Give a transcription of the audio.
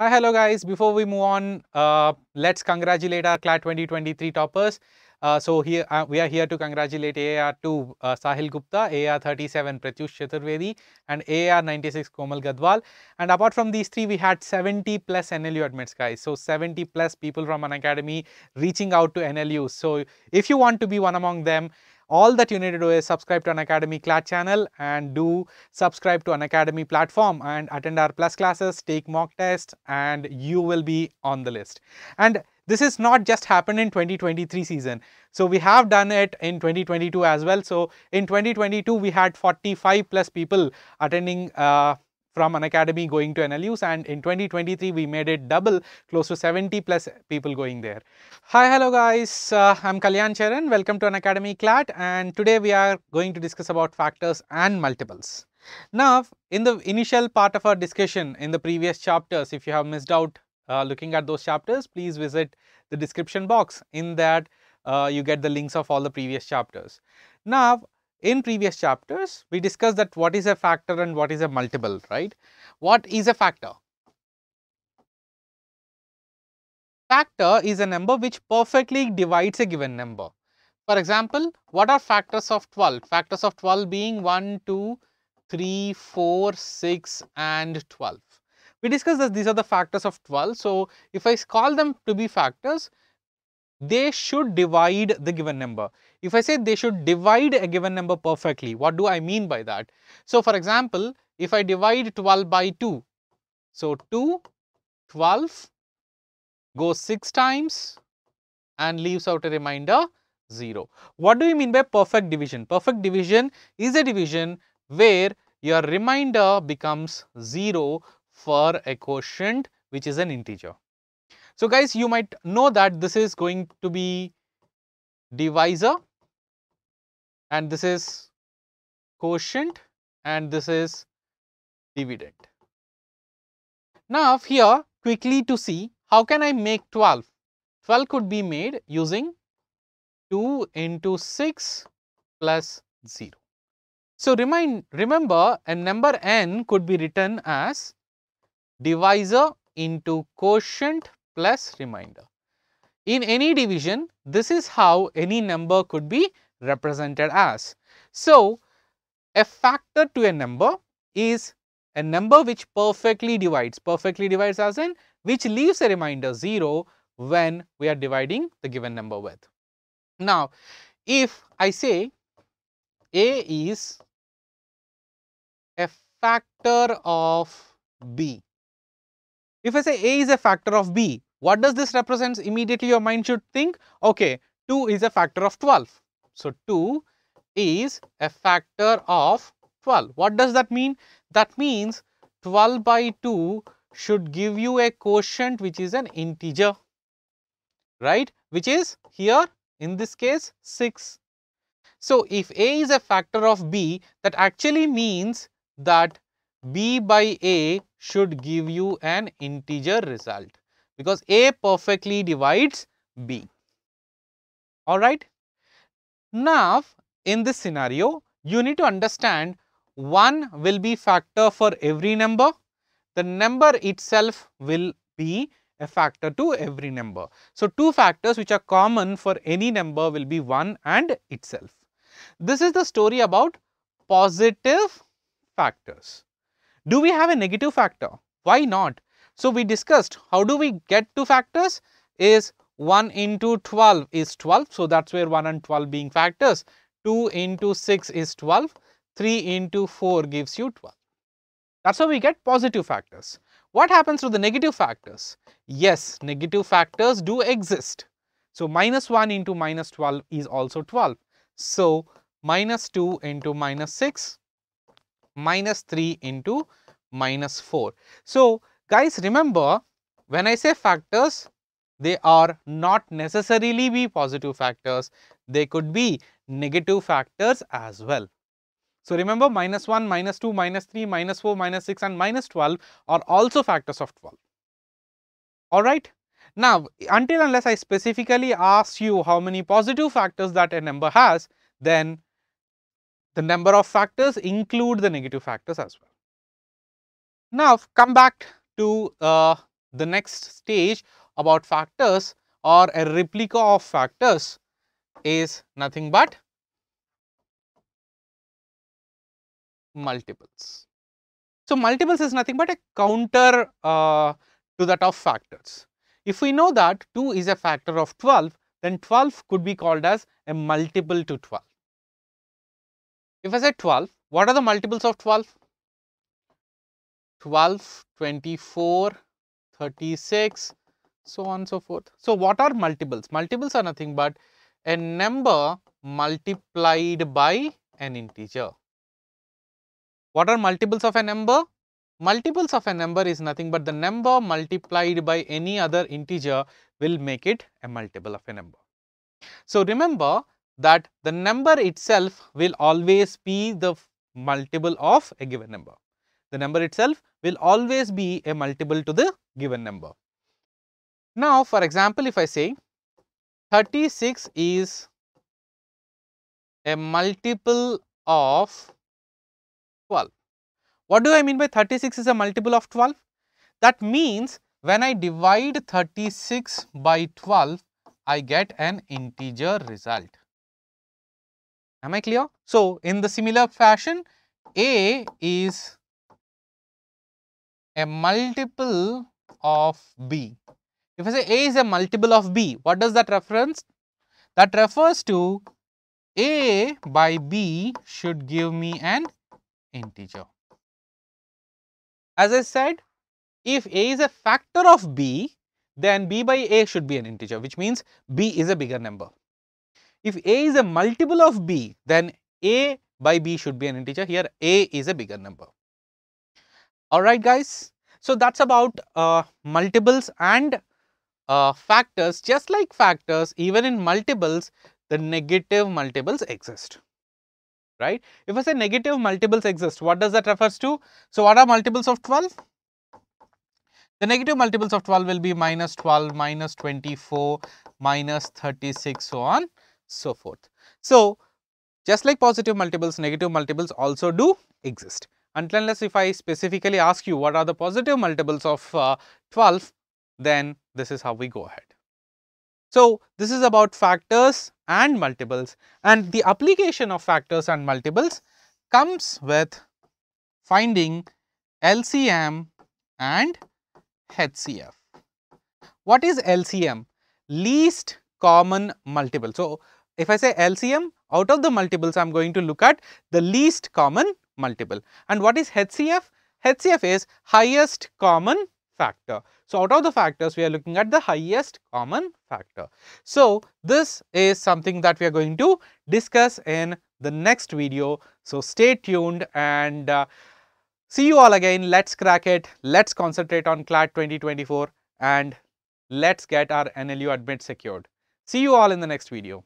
Hi, hello guys. Before we move on, uh, let's congratulate our CLAT 2023 toppers. Uh, so here uh, we are here to congratulate AR2 uh, Sahil Gupta, AR37 Pratyush Chaturvedi and AR96 Komal Gadwal. And apart from these three, we had 70 plus NLU admits guys. So 70 plus people from Unacademy reaching out to NLU. So if you want to be one among them, all that you need to do is subscribe to Unacademy CLAT channel and do subscribe to Unacademy platform and attend our plus classes, take mock tests and you will be on the list. And this is not just happened in 2023 season. So we have done it in 2022 as well. So in 2022 we had 45 plus people attending uh, from Unacademy going to NLUs and in 2023 we made it double close to 70 plus people going there. Hi hello guys uh, I'm Kalyan Charan welcome to Unacademy CLAT and today we are going to discuss about factors and multiples. Now in the initial part of our discussion in the previous chapters if you have missed out uh, looking at those chapters please visit the description box in that uh, you get the links of all the previous chapters. Now in previous chapters, we discussed that what is a factor and what is a multiple, right? What is a factor? Factor is a number which perfectly divides a given number. For example, what are factors of 12? Factors of 12 being 1, 2, 3, 4, 6 and 12. We discussed that these are the factors of 12. So, if I call them to be factors, they should divide the given number. If I say they should divide a given number perfectly, what do I mean by that? So, for example, if I divide 12 by 2, so 2, 12 goes 6 times and leaves out a remainder 0. What do you mean by perfect division? Perfect division is a division where your remainder becomes 0 for a quotient which is an integer. So guys, you might know that this is going to be divisor and this is quotient and this is dividend. Now here quickly to see how can I make 12? 12 could be made using 2 into 6 plus 0. So remind, remember a number n could be written as divisor into quotient plus remainder. In any division, this is how any number could be represented as. So, a factor to a number is a number which perfectly divides, perfectly divides as in which leaves a remainder 0 when we are dividing the given number with. Now, if I say A is a factor of B, if I say A is a factor of B, what does this represent? Immediately your mind should think, okay, 2 is a factor of 12. So, 2 is a factor of 12. What does that mean? That means 12 by 2 should give you a quotient which is an integer, right, which is here in this case 6. So, if A is a factor of B, that actually means that B by A should give you an integer result because A perfectly divides B. Alright. Now, in this scenario, you need to understand 1 will be factor for every number, the number itself will be a factor to every number. So, two factors which are common for any number will be 1 and itself. This is the story about positive factors. Do we have a negative factor? Why not? So, we discussed how do we get two factors is 1 into 12 is 12. So, that is where 1 and 12 being factors. 2 into 6 is 12. 3 into 4 gives you 12. That is how we get positive factors. What happens to the negative factors? Yes, negative factors do exist. So, minus 1 into minus 12 is also 12. So, minus 2 into minus 6 minus 3 into minus 4. So, guys remember when I say factors they are not necessarily be positive factors, they could be negative factors as well. So, remember minus 1, minus 2, minus 3, minus 4, minus 6 and minus 12 are also factors of 12. Alright. Now, until unless I specifically ask you how many positive factors that a number has, then the number of factors include the negative factors as well. Now, come back to uh, the next stage about factors or a replica of factors is nothing but multiples. So, multiples is nothing but a counter uh, to that of factors. If we know that 2 is a factor of 12, then 12 could be called as a multiple to 12. If I say 12, what are the multiples of 12? 12, 24, 36, so on so forth. So, what are multiples? Multiples are nothing but a number multiplied by an integer. What are multiples of a number? Multiples of a number is nothing but the number multiplied by any other integer will make it a multiple of a number. So, remember that the number itself will always be the multiple of a given number. The number itself will always be a multiple to the given number. Now, for example, if I say 36 is a multiple of 12. What do I mean by 36 is a multiple of 12? That means when I divide 36 by 12, I get an integer result. Am I clear? So, in the similar fashion, A is a multiple of B. If I say A is a multiple of B, what does that reference? That refers to A by B should give me an integer. As I said, if A is a factor of B, then B by A should be an integer, which means B is a bigger number. If A is a multiple of B, then A by B should be an integer. Here A is a bigger number. Alright guys, so that's about uh, multiples and uh, factors. Just like factors, even in multiples, the negative multiples exist right. If I say negative multiples exist, what does that refers to? So, what are multiples of 12? The negative multiples of 12 will be minus 12, minus 24, minus 36, so on, so forth. So, just like positive multiples, negative multiples also do exist. Until unless if I specifically ask you what are the positive multiples of uh, 12, then this is how we go ahead. So, this is about factors and multiples and the application of factors and multiples comes with finding LCM and HCF. What is LCM? Least common multiple. So, if I say LCM out of the multiples I am going to look at the least common multiple and what is HCF? HCF is highest common factor. So, out of the factors we are looking at the highest common factor. So, this is something that we are going to discuss in the next video. So, stay tuned and uh, see you all again. Let's crack it. Let's concentrate on CLAT 2024 and let's get our NLU admit secured. See you all in the next video.